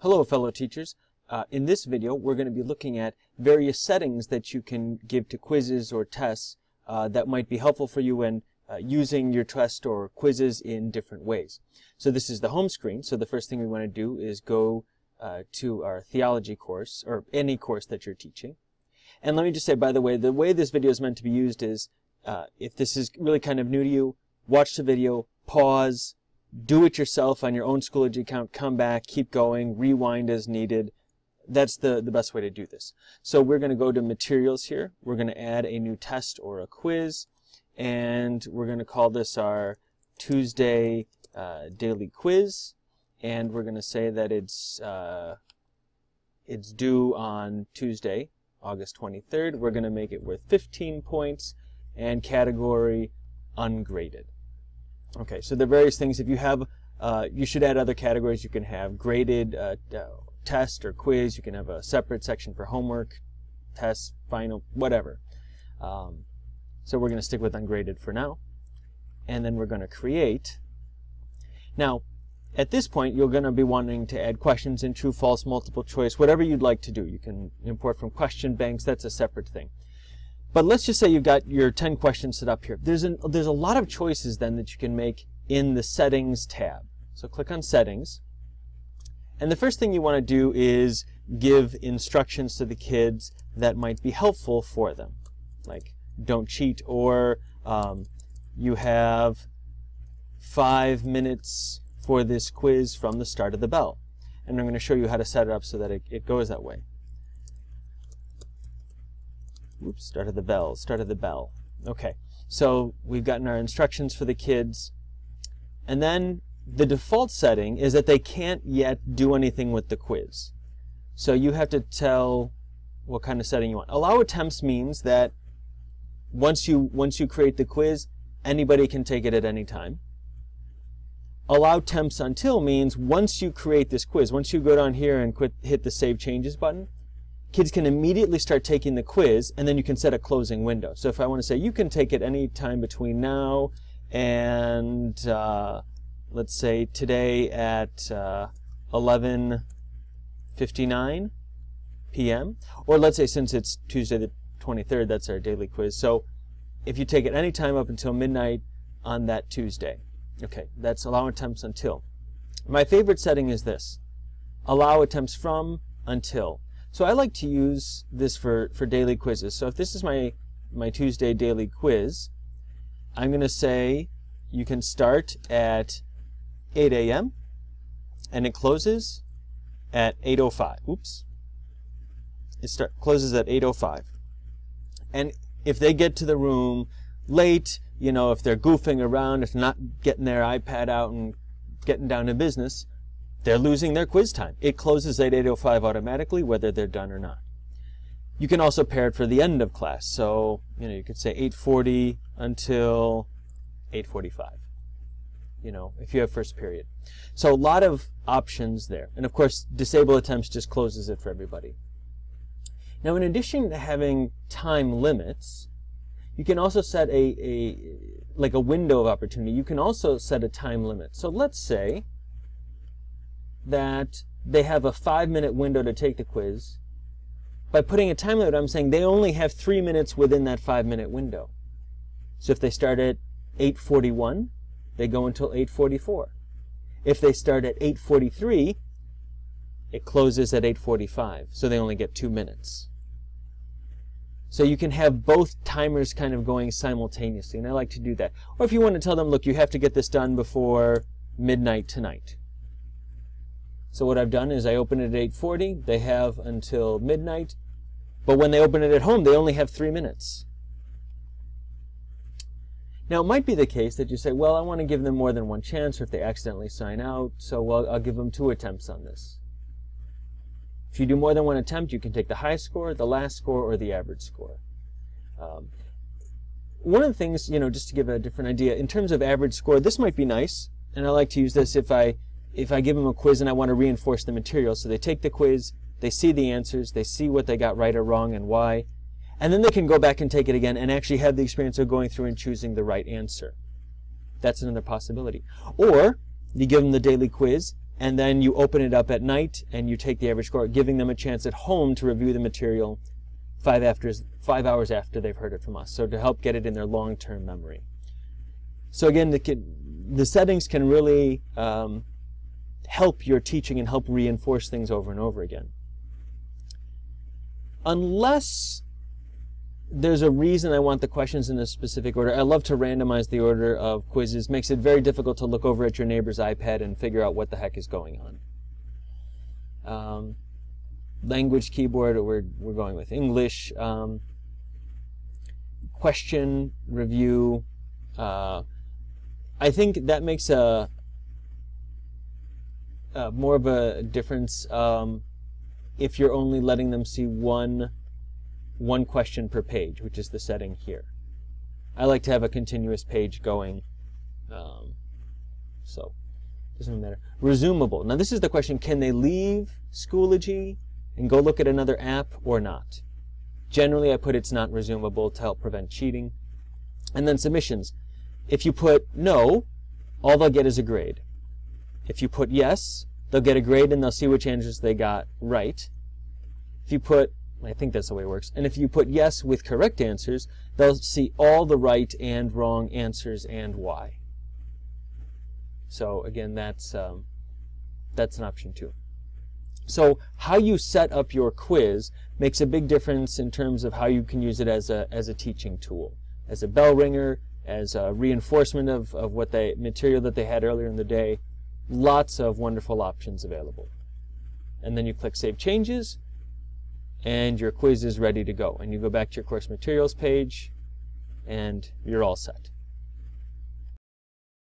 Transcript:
Hello fellow teachers. Uh, in this video we're going to be looking at various settings that you can give to quizzes or tests uh, that might be helpful for you when uh, using your test or quizzes in different ways. So this is the home screen. So the first thing we want to do is go uh, to our theology course or any course that you're teaching. And let me just say by the way, the way this video is meant to be used is uh, if this is really kind of new to you, watch the video, pause, do it yourself on your own Schoology account, come back, keep going, rewind as needed. That's the, the best way to do this. So we're going to go to materials here. We're going to add a new test or a quiz, and we're going to call this our Tuesday uh, daily quiz, and we're going to say that it's uh, it's due on Tuesday, August 23rd. We're going to make it worth 15 points, and category ungraded. Okay, so the various things, if you have, uh, you should add other categories. You can have graded uh, test or quiz. You can have a separate section for homework, test, final, whatever. Um, so we're going to stick with ungraded for now. And then we're going to create. Now, at this point, you're going to be wanting to add questions in true, false, multiple choice, whatever you'd like to do. You can import from question banks. That's a separate thing. But let's just say you've got your 10 questions set up here. There's, an, there's a lot of choices then that you can make in the Settings tab. So click on Settings. And the first thing you want to do is give instructions to the kids that might be helpful for them. Like, don't cheat, or um, you have five minutes for this quiz from the start of the bell. And I'm going to show you how to set it up so that it, it goes that way. Oops, started the bell, started the bell. Okay, so we've gotten our instructions for the kids. And then the default setting is that they can't yet do anything with the quiz. So you have to tell what kind of setting you want. Allow attempts means that once you, once you create the quiz, anybody can take it at any time. Allow temps until means once you create this quiz, once you go down here and quit, hit the Save Changes button, kids can immediately start taking the quiz and then you can set a closing window. So if I want to say you can take it any time between now and uh, let's say today at uh, 11.59 p.m. or let's say since it's Tuesday the 23rd, that's our daily quiz. So if you take it any time up until midnight on that Tuesday. Okay, that's allow attempts until. My favorite setting is this. Allow attempts from until. So I like to use this for, for daily quizzes. So if this is my, my Tuesday daily quiz, I'm going to say you can start at 8 a.m. and it closes at 8.05. Oops. It start, closes at 8.05. And if they get to the room late, you know, if they're goofing around, if not getting their iPad out and getting down to business, they're losing their quiz time. It closes at 8.05 automatically, whether they're done or not. You can also pair it for the end of class. So, you know, you could say 8.40 until 8.45, you know, if you have first period. So a lot of options there. And of course, disable attempts just closes it for everybody. Now, in addition to having time limits, you can also set a, a like a window of opportunity. You can also set a time limit. So let's say that they have a five minute window to take the quiz. By putting a time limit, I'm saying they only have three minutes within that five minute window. So if they start at 8.41, they go until 8.44. If they start at 8.43, it closes at 8.45, so they only get two minutes. So you can have both timers kind of going simultaneously, and I like to do that. Or if you want to tell them, look, you have to get this done before midnight tonight. So what I've done is I open it at 8.40. They have until midnight. But when they open it at home, they only have three minutes. Now, it might be the case that you say, well, I want to give them more than one chance, or if they accidentally sign out, so well, I'll give them two attempts on this. If you do more than one attempt, you can take the high score, the last score, or the average score. Um, one of the things, you know, just to give a different idea, in terms of average score, this might be nice, and I like to use this if I if I give them a quiz and I want to reinforce the material. So they take the quiz, they see the answers, they see what they got right or wrong and why, and then they can go back and take it again and actually have the experience of going through and choosing the right answer. That's another possibility. Or you give them the daily quiz and then you open it up at night and you take the average score, giving them a chance at home to review the material five, after, five hours after they've heard it from us. So to help get it in their long-term memory. So again, the, the settings can really um, help your teaching and help reinforce things over and over again. Unless there's a reason I want the questions in a specific order. I love to randomize the order of quizzes. Makes it very difficult to look over at your neighbor's iPad and figure out what the heck is going on. Um, language keyboard, we're, we're going with English. Um, question, review. Uh, I think that makes a, a more of a difference um, if you're only letting them see one one question per page, which is the setting here. I like to have a continuous page going. Um, so, doesn't matter. Resumable. Now this is the question, can they leave Schoology and go look at another app or not? Generally I put it's not resumable to help prevent cheating. And then submissions. If you put no, all they'll get is a grade. If you put yes, they'll get a grade and they'll see which answers they got right. If you put I think that's the way it works. And if you put yes with correct answers, they'll see all the right and wrong answers and why. So again, that's um, that's an option too. So how you set up your quiz makes a big difference in terms of how you can use it as a as a teaching tool, as a bell ringer, as a reinforcement of, of what they material that they had earlier in the day. Lots of wonderful options available. And then you click Save Changes, and your quiz is ready to go. And you go back to your course materials page and you're all set.